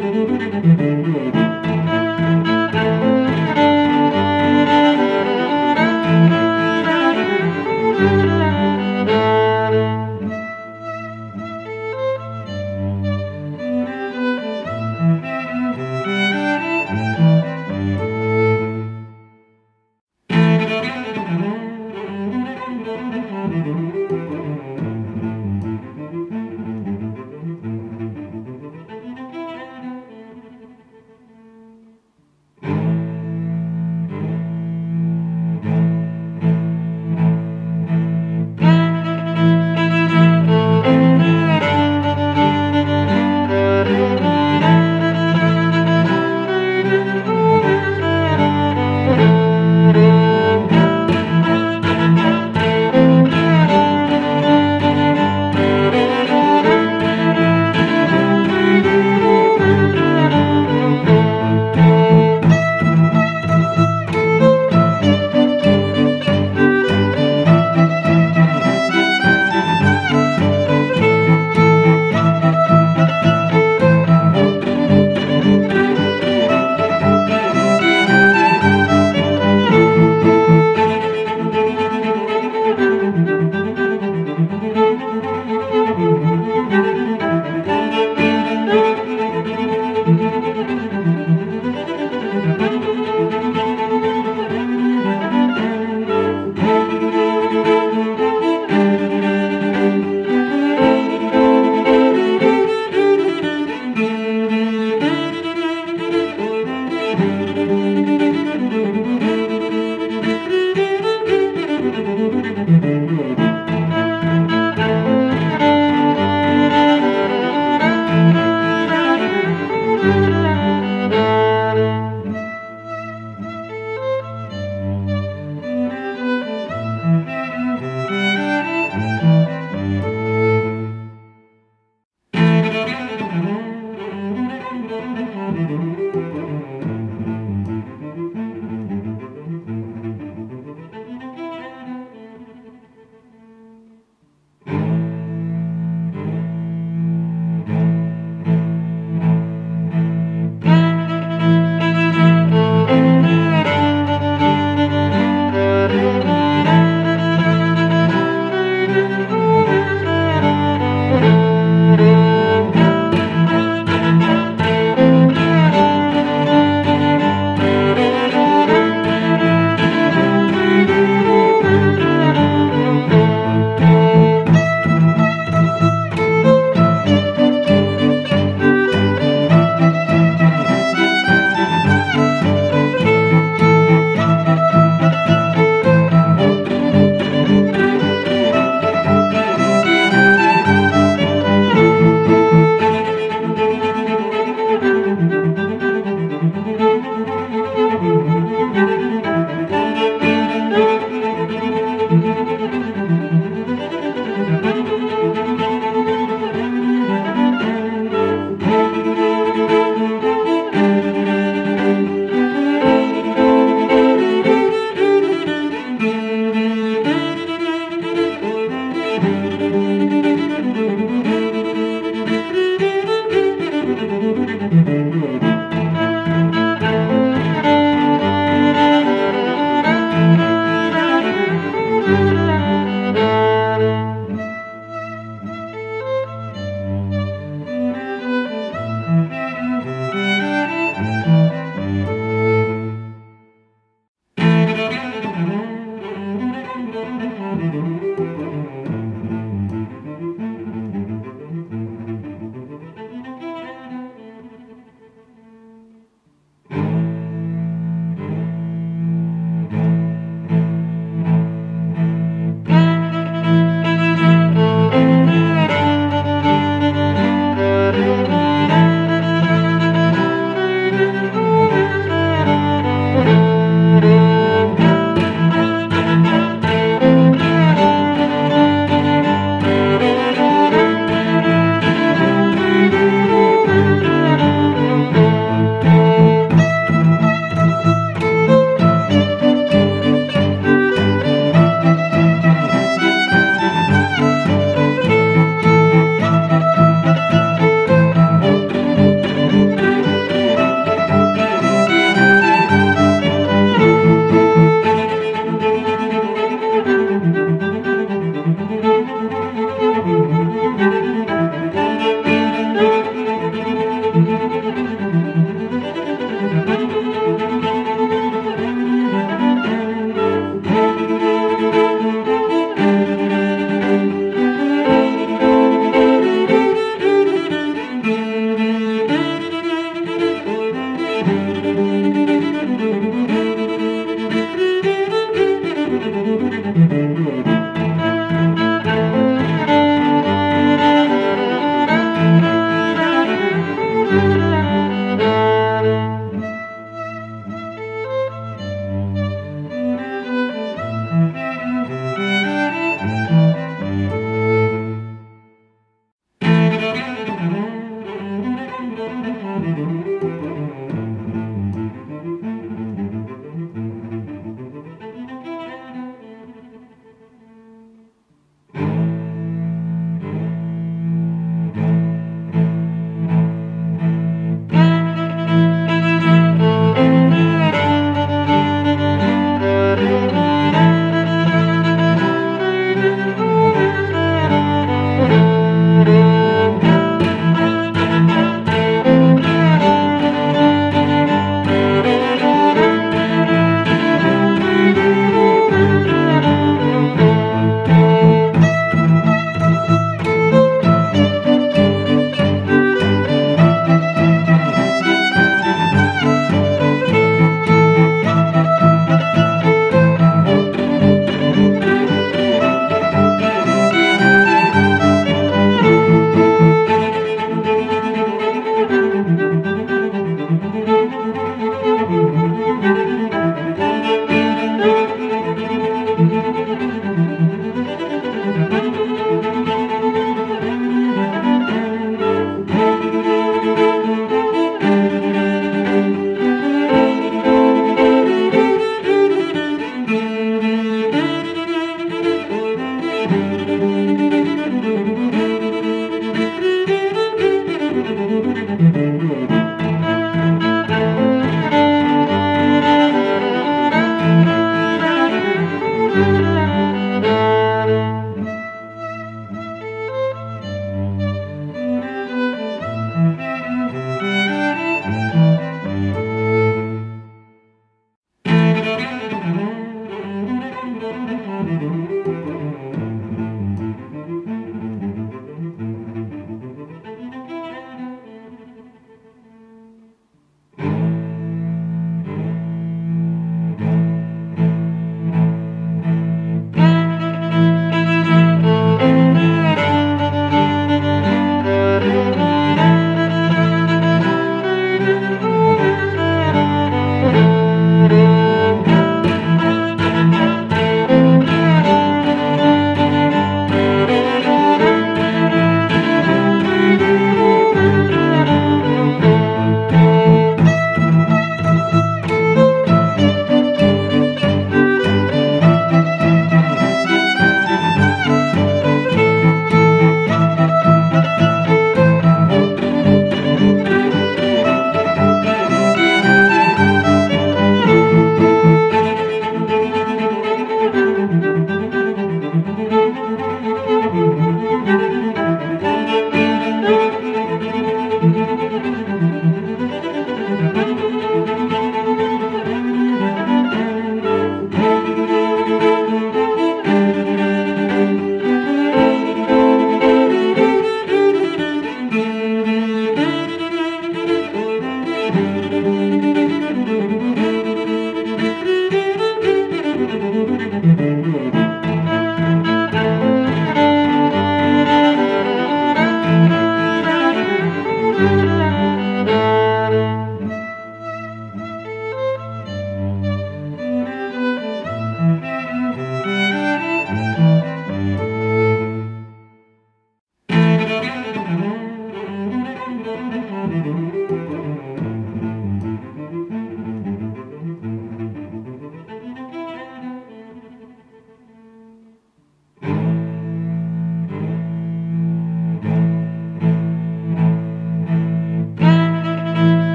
Gracias.